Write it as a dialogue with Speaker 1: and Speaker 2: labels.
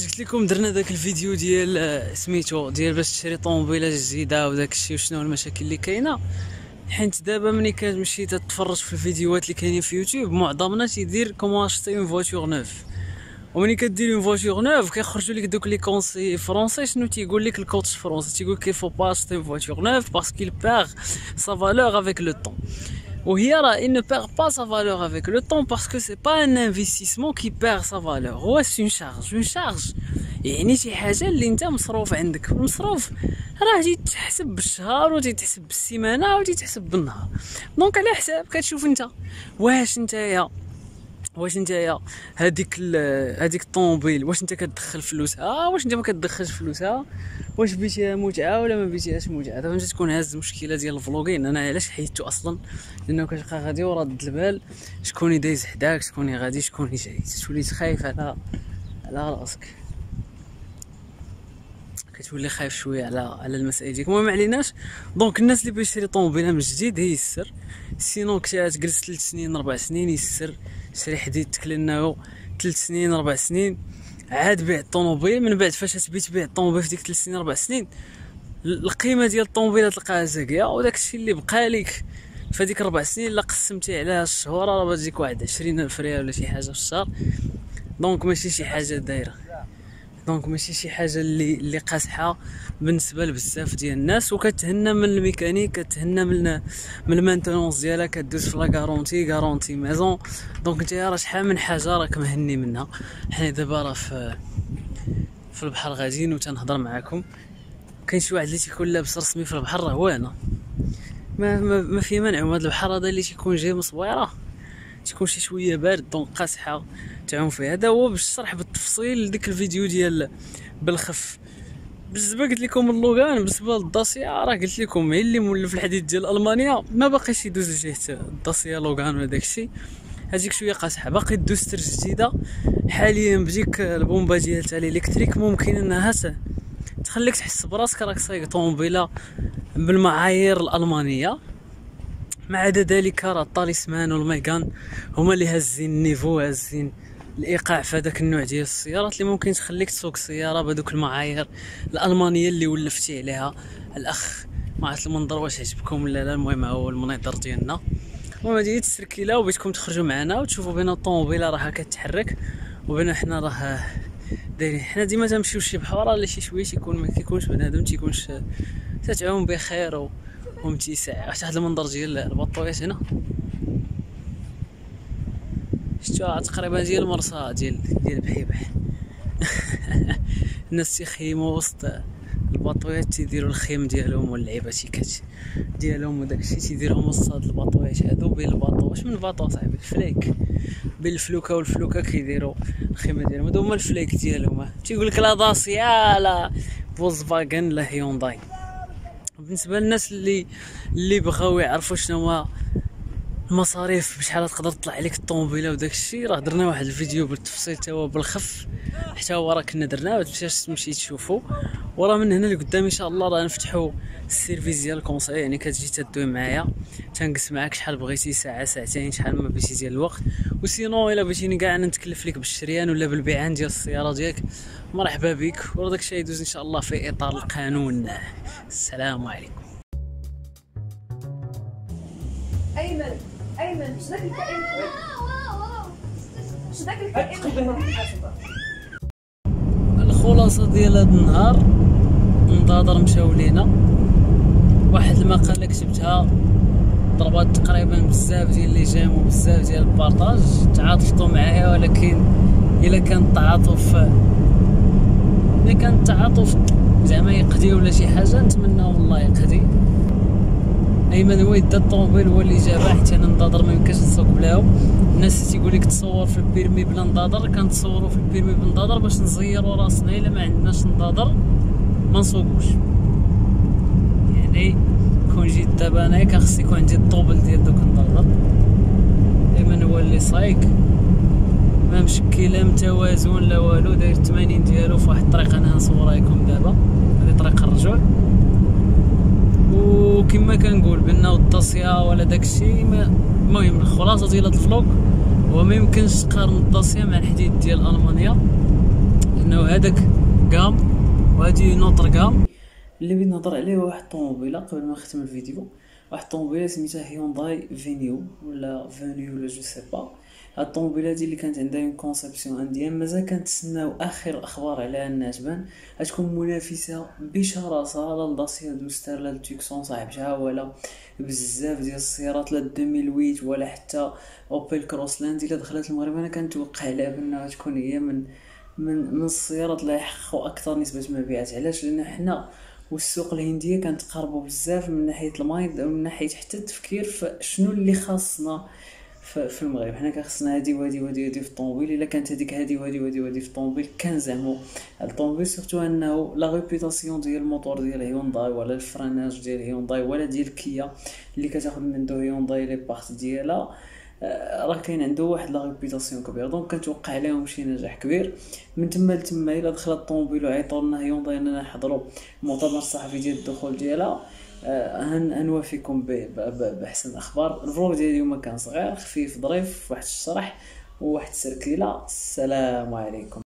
Speaker 1: علاش قلت لكم درنا داك الفيديو ديال آه، سميتو ديال باش تشري طوموبيلة جديدة وداك الشيء وشنو المشاكل اللي كاينة. حيت دابا ملي كتمشي تتفرج في الفيديوهات اللي كاينين في يوتيوب معظمنا تيدير comment acheter une voiture neuve وملي كدير une voiture neuve كيخرجوا لك دوك les conseils français شنو تيقول لك ال coach français تيقول لك faut pas acheter une voiture neuve parce que valeur avec le temps وهي راه il ne perd pas sa valeur avec le temps parce que c'est pas un investissement qui perd sa valeur. هو c'est une charge une charge. يعني شي حاجة اللي انت مصروف عندك المصروف راه تيتحسب بالشهر وتيتحسب بالسيمانه وتيتحسب بالنهار donc على حساب كتشوف انت واش نتايا واش نتايا هذيك هذيك الطوموبيل واش انت كتدخل فلوسها؟ واش انت ما كتدخلش فلوسها؟ واش بيتيها متعة ولا ما بيتيهاش متعة؟ دابا انت تكون هاز المشكلة ديال الفلوغين. أنا علاش حيدتو أصلا؟ لأنه كتبقى غادي وراد البال. شكون دايز حداك؟ شكون غادي شكون جاي تولي خايف على على رأسك. كتولي خايف شوية على على المسائل ديالك المهم عليناش. دونك الناس اللي بيشري طوموبيله من جديد يسر سينو كنت تجلس 3 سنين 4 سنين يسر شري حديد تكلناو. 3 سنين 4 سنين. عاد بيع الطوموبيل من بعد فاش تبي تبيع الطوموبيل في ديك 3 سنين 4 سنين القيمة ديال الطوموبيله تلقاها زاكية. وداك الشيء اللي بقى لك في هذيك ربع سنين إلا قسمتي عليها الشهور راه تجيك واحد 20000 ريال ولا شي حاجة في الشهر. donc ماشي شي حاجة دايرة. donc ماشي شي حاجة اللي اللي قاصحة بالنسبة لبزاف ديال الناس وكتهنى من الميكانيك كتهنى من من ال maintenance ديالها كدوز في la garantie garantie maison donc انت راه شحال من حاجة راك مهني منها. حنا دابا راه في في البحر غاديين وتنهضر معاكم. كاين شي واحد اللي تيكون لابس رسمي في البحر راه هو أنا ما ما, في منع هذا البحر هذا اللي تيكون جاي من صويره تيكون شي شوية بارد donc قاصحة تعوم فيه هذا هو باش نشرح بالتفصيل لديك الفيديو ديال بالخف. بالنسبة قلت لكم اللوغان بالنسبة للداسيا راه قلت لكم هي اللي مولف الحديد ديال ألمانيا ما باقيش يدوز جهه الداسيا لوغان ولا داكشي هذيك شوية قاصحة. باقي دوستر جديدة. حاليا بديك البومبا ديالها ال électrique ممكن إنها تخليك تحس براسك راك سايق طوموبيله بالمعايير الألمانية. ما عدا ذلك راه الطاليسمان والميغان هما اللي هازين النيفو هازين الإيقاع في هذاك النوع ديال السيارات اللي ممكن تخليك تسوق سيارة بهذوك المعايير الألمانية اللي ولفتي عليها الأخ ما عرفت المنظر واش عجبكم ولا لا المهم هو المنظر ديالنا. المهم هذه التسركيلة وبغيتكم تخرجوا معنا وتشوفوا بين الطوموبيله راها كتحرك وبين حنا راه دايرين. حنا ديما تنمشيو شي بحر ولا شي شوية تيكون ما كيكونش بنادم تيكونش تتعوم بخير و... وامتساع واحد المنظر ديال البطويات هنا؟ شفتوها تقريبا ديال المرصى ديال ديال بحيبح. الناس تيخيموا وسط البطويات تيديروا الخيم ديالهم واللعيبة تيكات ديالهم وداكشي تيديرهم وسط هاد البطويات هادو بين الباطو واش من باطو صاحبي؟ الفليك. بين الفلوكة والفلوكة كيديروا الخيمه ديالهم. هادو هما الفليك ديالهم. تيقول لك لا داسيا لا فولكسفاغن لا هيونداي. بالنسبة للناس اللي اللي بغاو يعرفوا شنو هو المصاريف بشحال تقدر تطلع عليك الطوموبيلة وداك الشيء. راه درنا واحد الفيديو بالتفصيل تا هو بالخف حتى هو راه كنا درناه تمشي تمشي تشوفو. وراه من هنا لقدام إن شاء الله راه نفتحوا ال service ديال ال conseil يعني كتجي تدوي معايا. تنقص معاك شحال بغيتي ساعة ساعتين شحال ما بغيتي ديال الوقت. وسينو إلا بغيتيني كاع نتكلف لك بالشريان ولا بالبيعان ديال السيارة ديالك مرحبا بك. وراه داكشي يدوز إن شاء الله في إطار القانون. السلام عليكم.
Speaker 2: أيمن أيمن اش ذاك الكائن اش ذاك الكائن
Speaker 1: الخلاصة ديال هذا النهار نضاضر مشاو لينا. واحد المقالة كتبتها ضربات تقريبا بزاف ديال لي جيم وبزاف ديال البارطاج. تعاطفتوا معايا ولكن إلا كان التعاطف إلا كان التعاطف يقضي ولا شي حاجة نتمنى والله يقضي أيمن هو يدا الطوموبيل هو اللي جابها حيت أنا نضاضر ما يمكنش نسوق بلاهم الناس تيقول لك تصور في البيرمي بلا نضاضر كنتصوروا في البيرمي بنضاضر باش نزيروا راسنا إلا ما عندناش نضاضر ما نسوقوش. يعني كون جيت دابا انايا كان خصني يكون عندي الطوبل ديال دوك النضاضر أيمن هو اللي سايق ما لا متوازن لا والو. داير 80 ديالو في واحد الطريقة أنا نصورها لكم دابا. هذه طريق الرجوع. وكما كنقول بان الداسيا ولا داكشي المهم الخلاصة ديال هذا الفلوق هو ما يمكنش تقارن الداسيا مع الحديد ديال ألمانيا. انه هذاك كام وهادي نوتر كام اللي بغيت نهضر عليه هو واحد الطوموبيلة قبل ما نختم الفيديو. واحد الطوموبيلة سميتها هيونداي فينيو ولا فينيو ولا je sais pas. هاد الطوموبيله هادي اللي كانت عندها une conception indienne مازال كنتسناو آخر الأخبار عليها انها تبان غتكون منافسة بشراسة لا لداسيا دوستر لا لتوكسون صاحبتها ولا بزاف ديال السيارات لا 2008 ولا حتى اوبيل كروسلاند إلا دخلت المغرب أنا كنتوقع عليها بأنها تكون هي من من من السيارات اللي يحققوا أكثر نسبة مبيعات. علاش؟ لأن حنا والسوق الهندية كنتقاربوا بزاف من ناحية ال mind أو من ناحية حتى التفكير فشنو اللي خاصنا في المغرب. حنا كنخصنا هادي وهادي وهادي وهادي في الطوموبيل. إلا كانت هذيك هادي وهادي وهادي وهادي في الطوموبيل كنزعمو هاد الطوموبيل surtout أنه la réputation ديال الموتور ديال هيونداي ولا ال freinage ديال هيونداي ولا ديال كيا اللي كتاخذ من دو هيونداي les parts ديالها. راه كاين عنده واحد la réputation كبيرة donc كنتوقع عليهم شي نجاح كبير. من تما لتما إلا دخلت الطوموبيل وعيطوا لنا هيونداي إننا نحضروا المؤتمر الصحفي ديال الدخول ديالها. هنوافيكم بأحسن الأخبار. ال vlog ديال اليوم كان صغير خفيف ظريف واحد الشرح وواحد السركيلة. السلام عليكم.